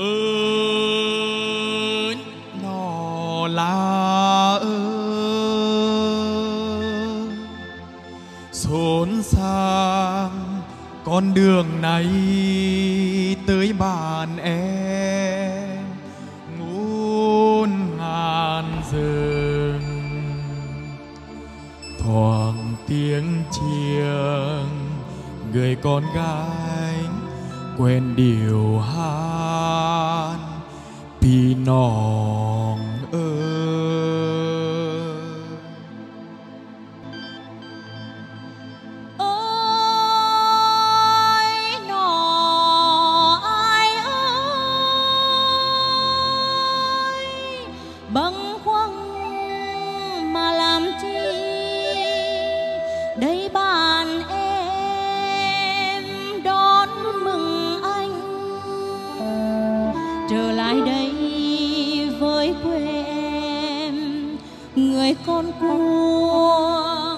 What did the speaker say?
ơn nó là ơn xốn sang con đường này tới bàn em. Muôn ngàn rừng. Thoảng tiếng chiêng, người con gái quên điều hát pi nòng ơi ơi nọ ai ơi, bâng khuâng mà làm chi? Đây bàn em đón mừng anh trở lại đây. Con cuồng